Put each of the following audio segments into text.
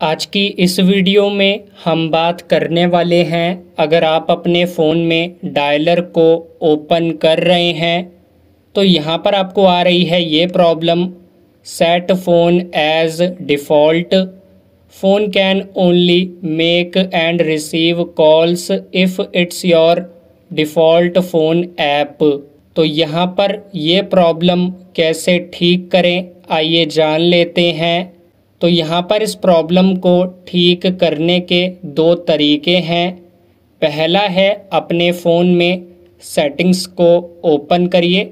आज की इस वीडियो में हम बात करने वाले हैं। अगर आप अपने फ़ोन में डायलर को ओपन कर रहे हैं तो यहाँ पर आपको आ रही है ये problem set phone as default phone can only make and receive calls if it's your default phone app तो यहाँ पर ये प्रॉब्लम कैसे ठीक करें, आइए जान लेते हैं। तो यहाँ पर इस प्रॉब्लम को ठीक करने के दो तरीके हैं। पहला है अपने फ़ोन में सेटिंग्स को ओपन करिए।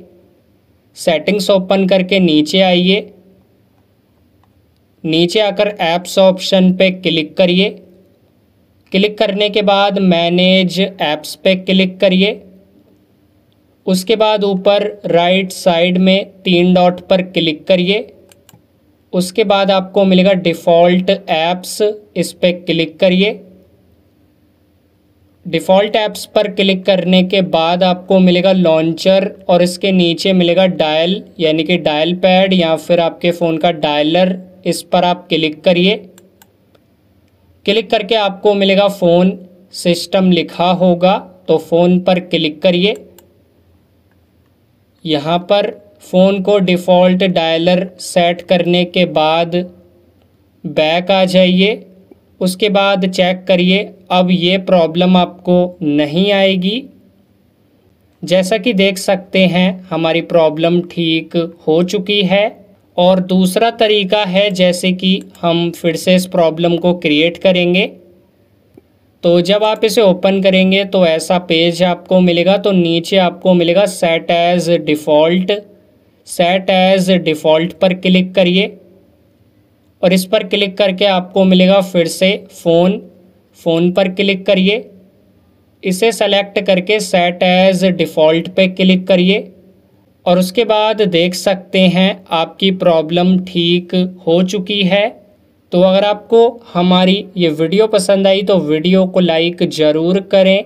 सेटिंग्स ओपन करके नीचे आइए। नीचे आकर ऐप्स ऑप्शन पे क्लिक करिए। क्लिक करने के बाद मैनेज ऐप्स पे क्लिक करिए। उसके बाद ऊपर राइट साइड में तीन डॉट पर क्लिक करिए। उसके बाद आपको मिलेगा डिफ़ॉल्ट ऐप्स, इस पर क्लिक करिए। डिफ़ॉल्ट ऐप्स पर क्लिक करने के बाद आपको मिलेगा लॉन्चर और इसके नीचे मिलेगा डायल, यानी कि डायल पैड या फिर आपके फ़ोन का डायलर, इस पर आप क्लिक करिए। क्लिक करके आपको मिलेगा फ़ोन सिस्टम लिखा होगा तो फ़ोन पर क्लिक करिए। यहाँ पर फ़ोन को डिफ़ॉल्ट डायलर सेट करने के बाद बैक आ जाइए। उसके बाद चेक करिए, अब ये प्रॉब्लम आपको नहीं आएगी। जैसा कि देख सकते हैं, हमारी प्रॉब्लम ठीक हो चुकी है। और दूसरा तरीका है, जैसे कि हम फिर से इस प्रॉब्लम को क्रिएट करेंगे। तो जब आप इसे ओपन करेंगे तो ऐसा पेज आपको मिलेगा तो नीचे आपको मिलेगा, set as default. Set as default पर क्लिक करिए और इस पर क्लिक करके आपको मिलेगा फिर से फ़ोन फ़ोन पर क्लिक करिए। इसे सेलेक्ट करके सेट एज डिफ़ॉल्ट पे क्लिक करिए और उसके बाद देख सकते हैं आपकी प्रॉब्लम ठीक हो चुकी है। तो अगर आपको हमारी ये वीडियो पसंद आई तो वीडियो को लाइक ज़रूर करें।